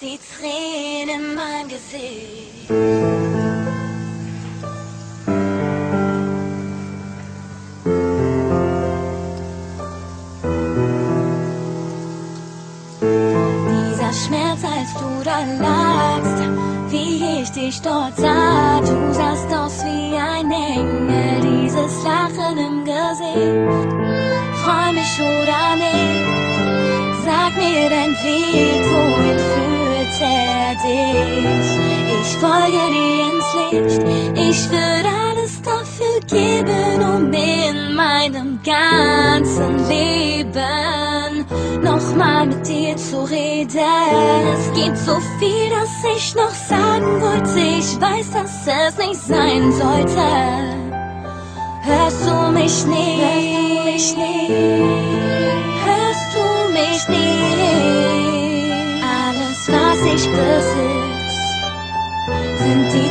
die Tränen in mein Gesicht. Dieser Schmerz, als du da lagst, wie ich dich dort sah, du sahst aus wie ein Engel, dieses Lachen im Gesicht. Freu mich oder nicht, sag mir dein Weg, folge dir ins Licht, ich würde alles dafür geben, um in meinem ganzen Leben nochmal mit dir zu reden. Es gibt so viel, das ich noch sagen wollte, ich weiß, dass es nicht sein sollte. Hörst du mich nicht? Hörst du mich nicht? Alles, was ich besitze, sind die